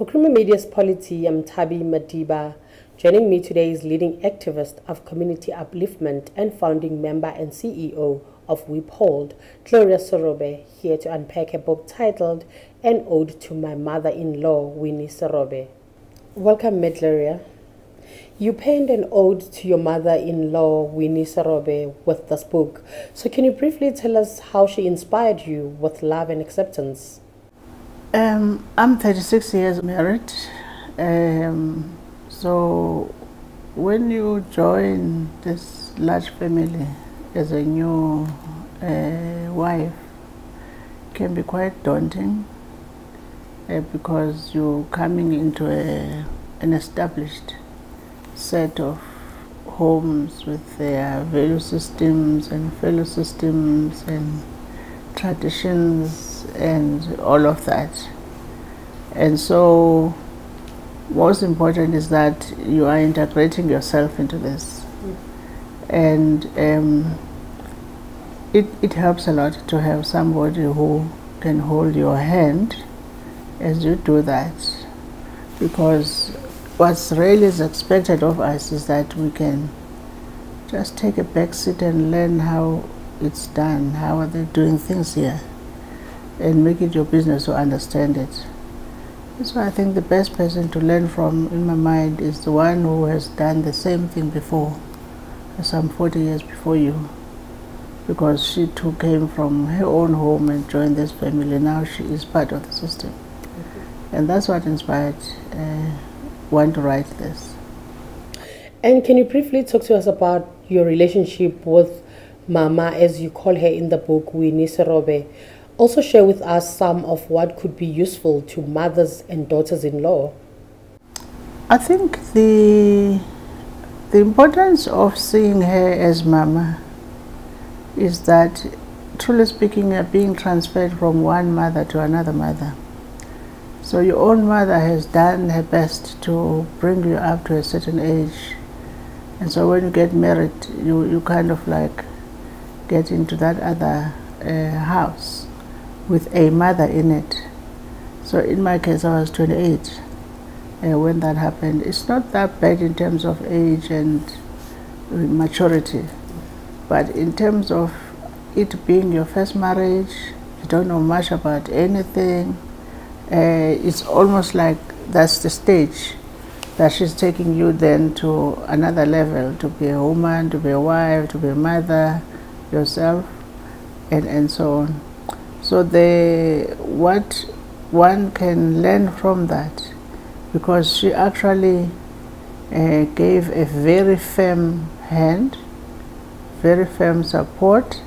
For Creamer Media's Polity, I'm Tabi Madiba. Joining me today is leading activist of community upliftment and founding member and CEO of Wiphold, Gloria Serobe, here to unpack a book titled An Ode to My Mother-in-Law, Winnie Serobe. Welcome, Gloria. You penned an ode to your mother-in-law, Winnie Serobe, with this book. So can you briefly tell us how she inspired you with love and acceptance? Um, I'm 36 years married. Um, so when you join this large family as a new uh, wife, can be quite daunting uh, because you're coming into a, an established set of homes with their value systems and fellow systems and traditions and all of that. And so, most important is that you are integrating yourself into this. And um, it, it helps a lot to have somebody who can hold your hand as you do that. Because what's really is expected of us is that we can just take a back seat and learn how it's done, how are they doing things here and make it your business to understand it. So I think the best person to learn from in my mind is the one who has done the same thing before, some 40 years before you. Because she too came from her own home and joined this family. Now she is part of the system. And that's what inspired uh, one to write this. And can you briefly talk to us about your relationship with Mama, as you call her in the book, Winnie Serobe? Also share with us some of what could be useful to mothers and daughters-in-law. I think the the importance of seeing her as mama is that truly speaking you're being transferred from one mother to another mother. So your own mother has done her best to bring you up to a certain age. And so when you get married, you, you kind of like get into that other uh, house with a mother in it. So in my case, I was 28 uh, when that happened. It's not that bad in terms of age and uh, maturity, but in terms of it being your first marriage, you don't know much about anything. Uh, it's almost like that's the stage that she's taking you then to another level to be a woman, to be a wife, to be a mother yourself, and, and so on. So the what one can learn from that, because she actually uh, gave a very firm hand, very firm support,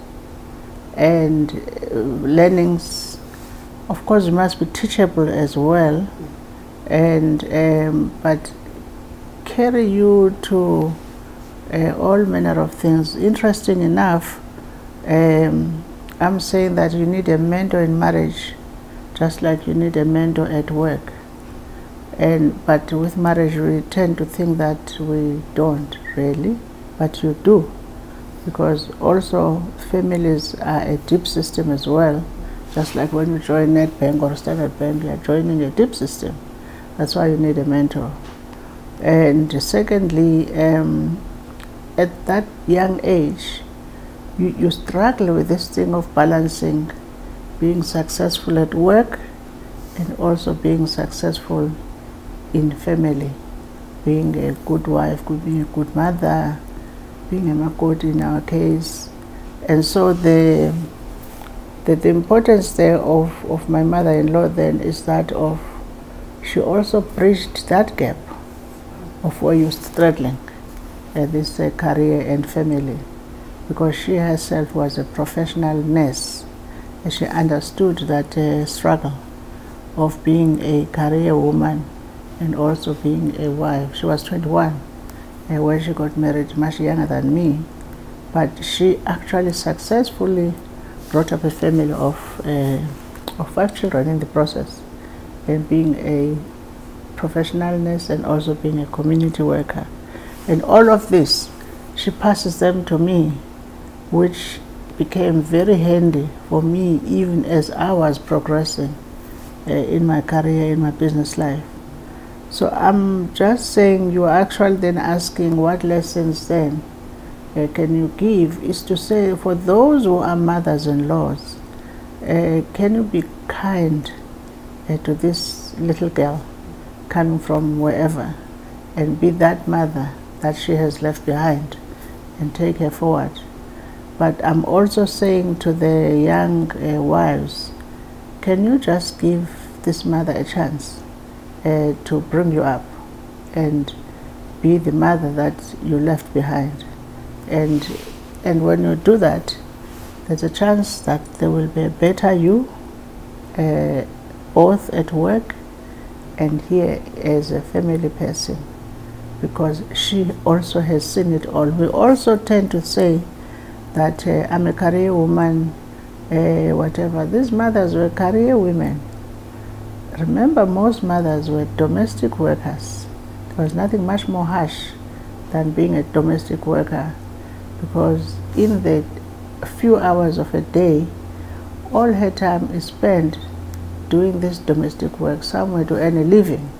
and uh, learnings. Of course, must be teachable as well, and um, but carry you to uh, all manner of things. Interesting enough. Um, I'm saying that you need a mentor in marriage just like you need a mentor at work. And but with marriage we tend to think that we don't really, but you do. Because also families are a deep system as well. Just like when you join Nedbank or Standard Bank, you are joining a deep system. That's why you need a mentor. And secondly, um, at that young age, you, you struggle with this thing of balancing being successful at work and also being successful in family, being a good wife, being a good mother, being a makoti in our case. And so the, the, the importance there of, of my mother-in-law then is that of she also bridged that gap of where you're struggling, uh, this uh, career and family because she herself was a professional nurse and she understood that uh, struggle of being a career woman and also being a wife. She was 21 uh, when she got married, much younger than me, but she actually successfully brought up a family of, uh, of five children in the process and being a professional nurse and also being a community worker. And all of this, she passes them to me which became very handy for me even as I was progressing uh, in my career, in my business life. So I'm just saying you're actually then asking what lessons then uh, can you give is to say for those who are mothers-in-laws, uh, can you be kind uh, to this little girl coming from wherever and be that mother that she has left behind and take her forward. But I'm also saying to the young uh, wives, can you just give this mother a chance uh, to bring you up and be the mother that you left behind? And, and when you do that, there's a chance that there will be a better you, uh, both at work and here as a family person because she also has seen it all. We also tend to say that uh, I'm a career woman, uh, whatever. These mothers were career women. Remember, most mothers were domestic workers. There was nothing much more harsh than being a domestic worker because in the few hours of a day, all her time is spent doing this domestic work somewhere to earn a living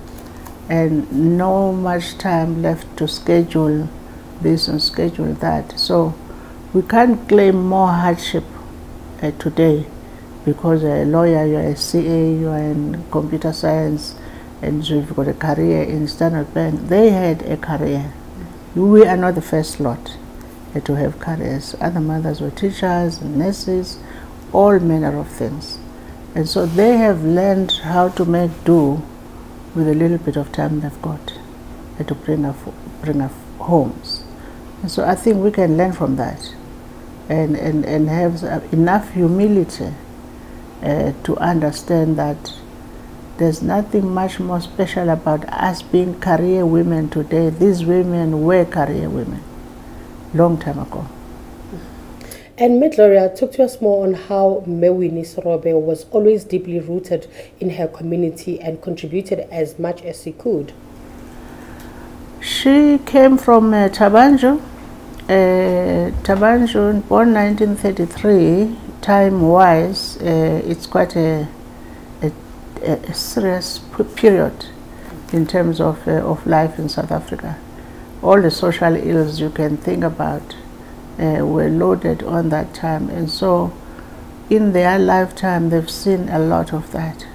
and no much time left to schedule this and schedule that. So we can't claim more hardship uh, today because a lawyer, you're a CA, you're in computer science, and you've got a career in Standard Bank. They had a career. We are not the first lot uh, to have careers. Other mothers were teachers, nurses, all manner of things. And so they have learned how to make do with a little bit of time they've got uh, to bring up, bring up homes. And so I think we can learn from that and, and, and have enough humility uh, to understand that there's nothing much more special about us being career women today. These women were career women long time ago. And Ms. Gloria, talk to us more on how Mewini Serobe was always deeply rooted in her community and contributed as much as she could. She came from uh, Thaba Nchu. Uh, Thaba Nchu, born 1933, time-wise, uh, it's quite a, a, a, serious period in terms of, uh, of life in South Africa. All the social ills you can think about uh, were loaded on that time. And so in their lifetime, they've seen a lot of that.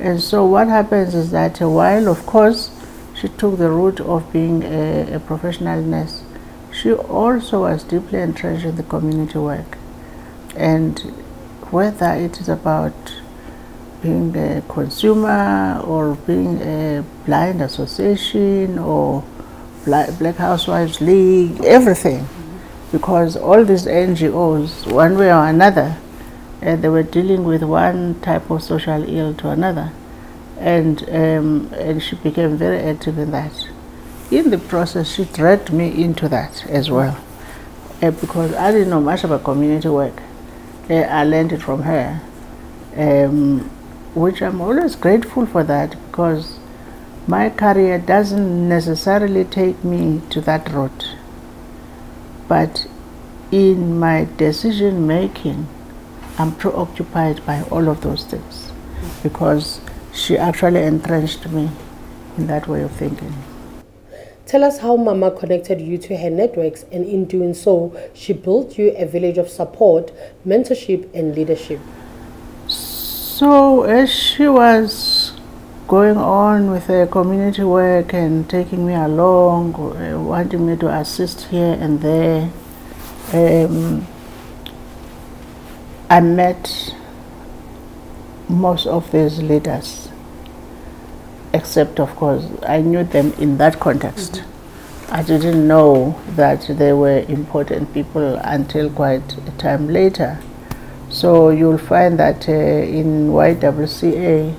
And so what happens is that while, of course, she took the route of being a, a professional nurse, she also was deeply entrenched in the community work. And whether it is about being a consumer or being a blind association or Black Housewives League, everything because all these NGOs, one way or another, uh, they were dealing with one type of social ill to another. And, um, and she became very active in that. In the process, she dragged me into that as well. Uh, because I didn't know much about community work. Uh, I learned it from her, um, which I'm always grateful for that because my career doesn't necessarily take me to that route but in my decision making, I'm preoccupied by all of those things because she actually entrenched me in that way of thinking. Tell us how Mama connected you to her networks, and in doing so, she built you a village of support, mentorship, and leadership. So, as she was going on with her community work and taking me along, uh, wanting me to assist here and there. Um, I met most of these leaders, except, of course, I knew them in that context. Mm -hmm. I didn't know that they were important people until quite a time later. So you'll find that uh, in YWCA,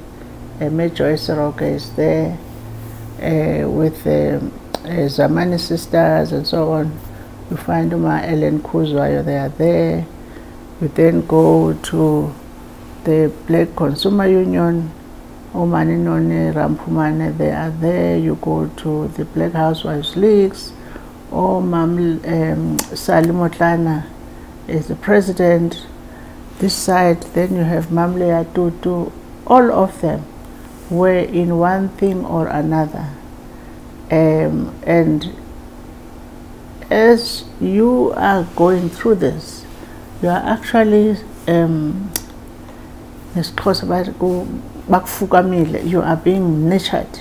uh, Major Isaroka is there uh, with um, uh, Zamani sisters and so on. You find Uma Ellen Kuzwayo, they are there. You then go to the Black Consumer Union, Omani Noni Rampumane, they are there. You go to the Black Housewives Leagues, or Mam um, Sally Motlana is the president. This side, then you have Mam Leah Tutu, all of them were in one thing or another. Um, and as you are going through this, you are actually um, you are being nurtured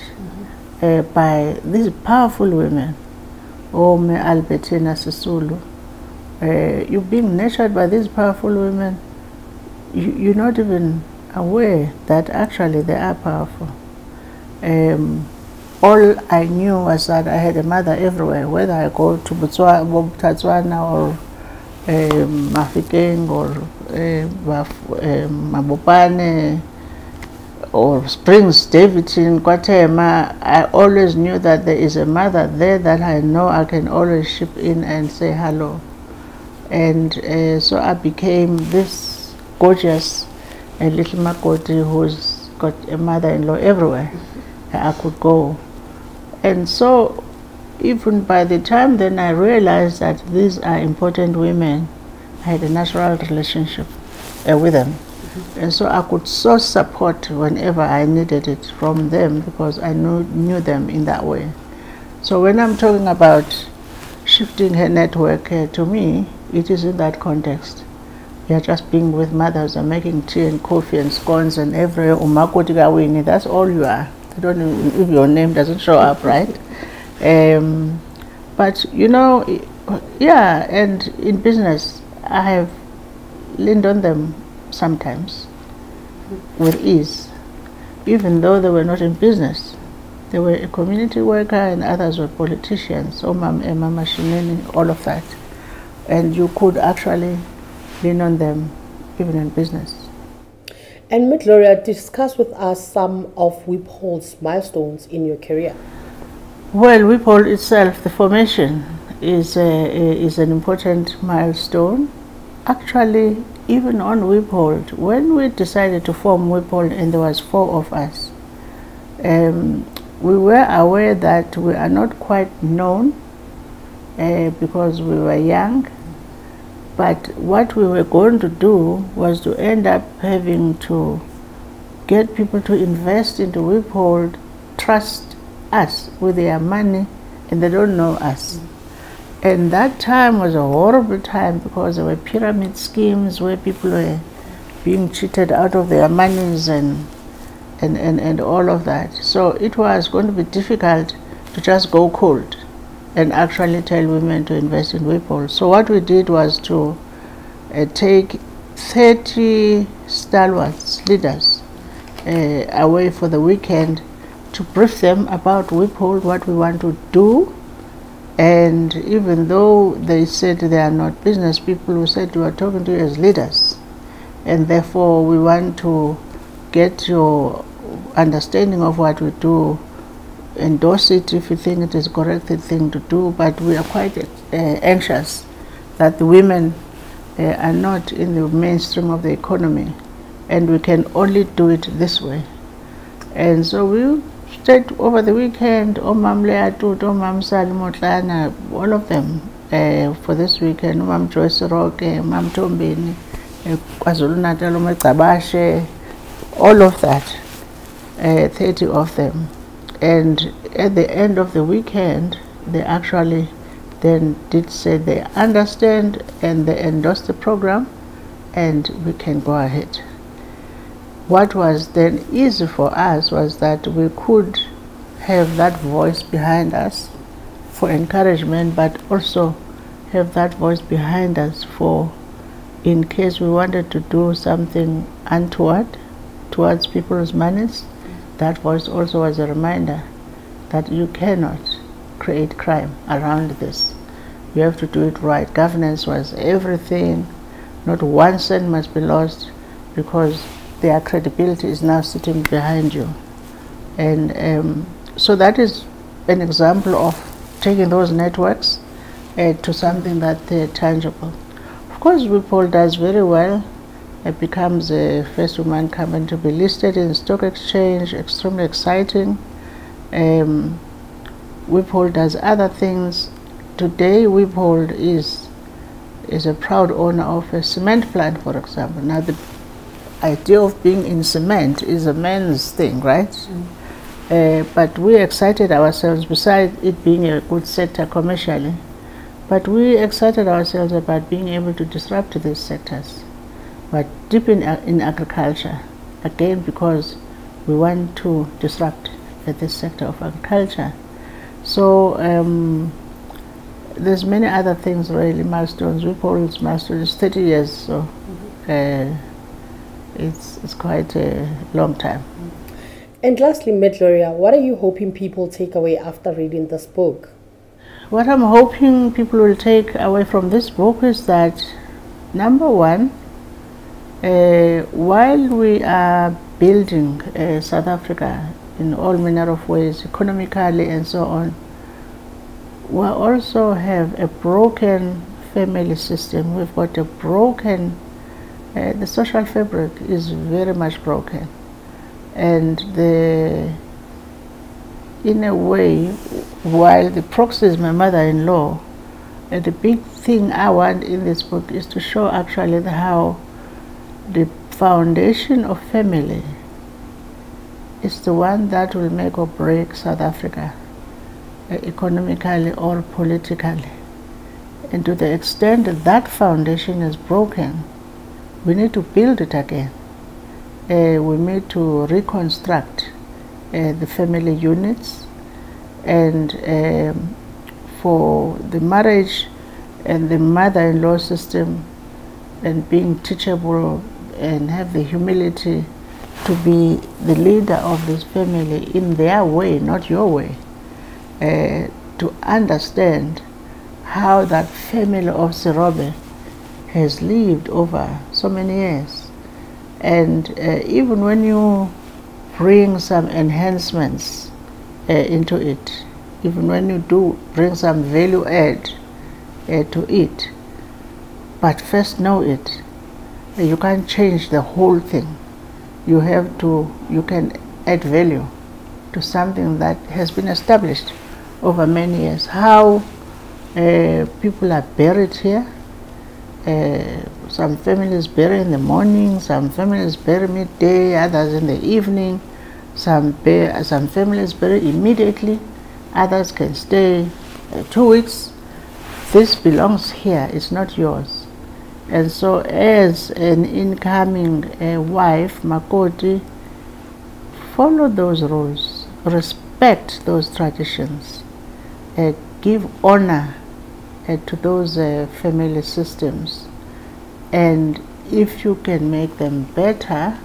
uh, by these powerful women. Ome Albertina Sisulu. Uh, you're being nurtured by these powerful women. You, you're not even aware that actually they are powerful. Um, all I knew was that I had a mother everywhere, whether I go to Botswana or um, Mafikeng or um, Mabopane or Springs, Davidson, Guatemala, I always knew that there is a mother there that I know I can always ship in and say hello. And uh, so I became this gorgeous little Makoti who's got a mother-in-law everywhere I could go. And so even by the time then I realized that these are important women, I had a natural relationship uh, with them. And so I could source support whenever I needed it from them because I knew, knew them in that way. So when I'm talking about shifting her network uh, to me, it is in that context. You're just being with mothers and making tea and coffee and scones and every umakoti That's all you are. I don't know if your name doesn't show up, right? Um, but you know, yeah, and in business, I have leaned on them sometimes with ease, even though they were not in business. They were a community worker and others were politicians, oh, Omam, Emma eh, Mashinini, all of that. And you could actually lean on them even in business. And Ms. Gloria, discuss with us some of Wiphold's milestones in your career. Well, Wiphold itself, the formation, is, a, is an important milestone. Actually, even on Wiphold, when we decided to form Wiphold and there was four of us, um, we were aware that we are not quite known uh, because we were young but what we were going to do was to end up having to get people to invest into Wiphold, trust us with their money, and they don't know us. And that time was a horrible time because there were pyramid schemes where people were being cheated out of their monies and, and, and, and all of that. So it was going to be difficult to just go cold and actually tell women to invest in Wiphold. So what we did was to uh, take 30 stalwarts, leaders, uh, away for the weekend to brief them about Wiphold, what we want to do. And even though they said they are not business people, we said we are talking to you as leaders. And therefore, we want to get your understanding of what we do endorse it if you think it is correct thing to do, but we are quite uh, anxious that the women uh, are not in the mainstream of the economy, and we can only do it this way. And so we stayed over the weekend, Omam Leah Tutu, Omam Sally Motlana, all of them uh, for this weekend, Omam Joyce Omam Tombini, uh, KwaZulu Natal, all of that, uh, 30 of them and at the end of the weekend they actually then did say they understand and they endorsed the program and we can go ahead. What was then easy for us was that we could have that voice behind us for encouragement but also have that voice behind us for in case we wanted to do something untoward towards people's monies that voice also was a reminder that you cannot create crime around this. You have to do it right. Governance was everything. Not one cent must be lost because their credibility is now sitting behind you. And um, so that is an example of taking those networks uh, to something that they're tangible. Of course, Wiphold does very well it becomes a first woman company to be listed in stock exchange, extremely exciting. Um, does other things. Today, Wiphold is is a proud owner of a cement plant, for example. Now, the idea of being in cement is a man's thing, right? Mm. Uh, but we excited ourselves, besides it being a good sector commercially, but we excited ourselves about being able to disrupt these sectors. But deep in, in agriculture, again because we want to disrupt this sector of agriculture. So um, there's many other things really, milestones. We call it milestones, 30 years, so mm -hmm. It's, it's quite a long time. And lastly, Medloria, what are you hoping people take away after reading this book? What I'm hoping people will take away from this book is that, number one, uh, while we are building uh, South Africa in all manner of ways, economically and so on, we also have a broken family system. We've got a broken, the social fabric is very much broken. And the, in a way, while the proxy is my mother-in-law, uh, the big thing I want in this book is to show actually how the foundation of family is the one that will make or break South Africa uh, economically or politically. And to the extent that that foundation is broken, we need to build it again. Uh, we need to reconstruct uh, the family units and um, for the marriage and the mother-in-law system and being teachable and have the humility to be the leader of this family in their way, not your way, uh, to understand how that family of Serobe has lived over so many years. And uh, even when you bring some enhancements uh, into it, even when you do bring some value add uh, to it, but first know it. You can't change the whole thing. You have to, you can add value to something that has been established over many years. How uh, people are buried here. Uh, some families bury in the morning, some families bury midday, others in the evening, some, bury, some families bury immediately, others can stay uh, two weeks. This belongs here, it's not yours. And so as an incoming uh, wife, Makoti, follow those rules, respect those traditions, uh, give honor to those uh, family systems. And if you can make them better,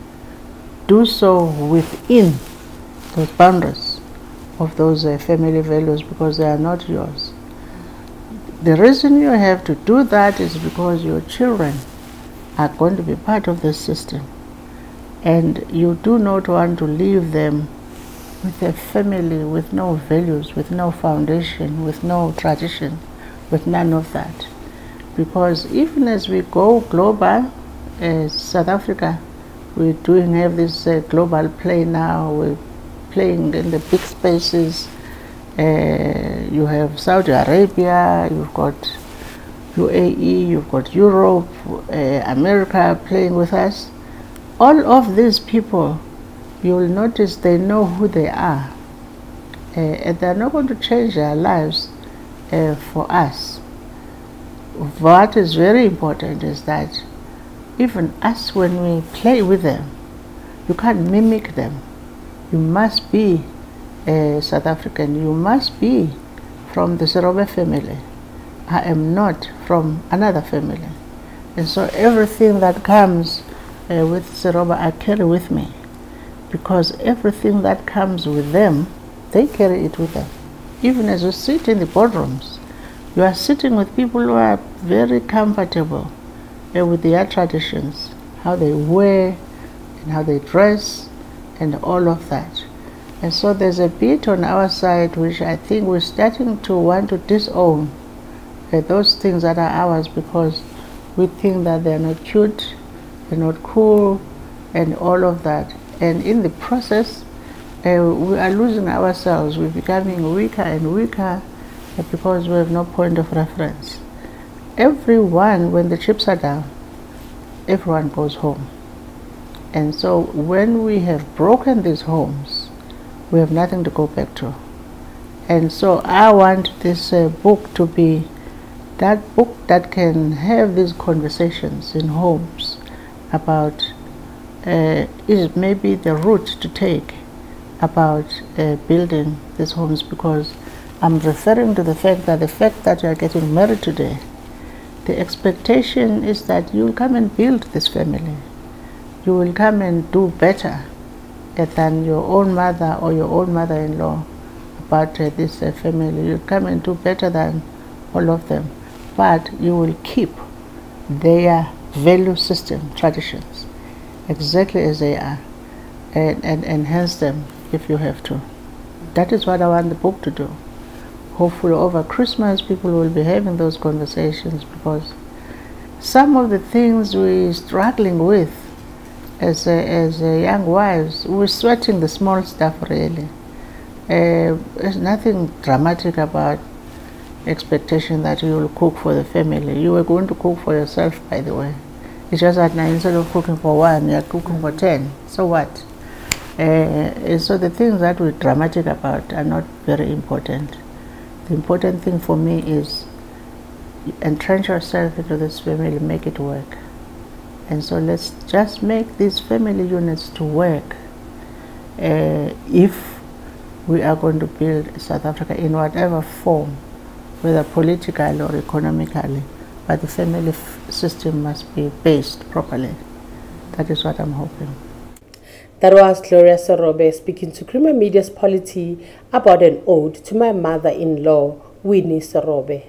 do so within those boundaries of those uh, family values because they are not yours. The reason you have to do that is because your children are going to be part of the system and you do not want to leave them with a family with no values, with no foundation, with no tradition, with none of that. Because even as we go global, as South Africa, we're doing have this uh, global play now, we're playing in the big spaces, uh, you have Saudi Arabia, you've got UAE, you've got Europe, uh, America playing with us. All of these people, you will notice they know who they are. Uh, and they're not going to change their lives uh, for us. What is very important is that even us, when we play with them, you can't mimic them. You must be a South African, you must be from the Serobe family. I am not from another family. And so everything that comes uh, with Serobe, I carry with me. Because everything that comes with them, they carry it with them. Even as you sit in the boardrooms, you are sitting with people who are very comfortable uh, with their traditions, how they wear and how they dress and all of that. And so there's a bit on our side which I think we're starting to want to disown uh, those things that are ours because we think that they're not cute, they're not cool, and all of that. And in the process, uh, we are losing ourselves. We're becoming weaker and weaker uh, because we have no point of reference. Everyone, when the chips are down, everyone goes home. And so when we have broken these homes, we have nothing to go back to. And so I want this uh, book to be that book that can have these conversations in homes about uh, is maybe the route to take about uh, building these homes because I'm referring to the fact that the fact that you are getting married today, the expectation is that you will come and build this family. You will come and do better than your own mother or your own mother-in-law about uh, this uh, family. You'll come and do better than all of them. But you will keep their value system, traditions, exactly as they are, and, and enhance them if you have to. That is what I want the book to do hopefully over Christmas people will be having those conversations because some of the things we're struggling with as a, as a young wives, we're sweating the small stuff really. Uh, there's nothing dramatic about expectation that you will cook for the family. You were going to cook for yourself, by the way. It's just that now instead of cooking for one, you're cooking for ten. So what? Uh, so the things that we're dramatic about are not very important. The important thing for me is entrench yourself into this family, make it work. And so let's just make these family units to work uh, if we are going to build South Africa in whatever form, whether politically or economically, but the family system must be based properly. That is what I'm hoping. That was Gloria Serobe speaking to Creamer Media's Polity about an ode to my mother-in-law, Winnie Serobe.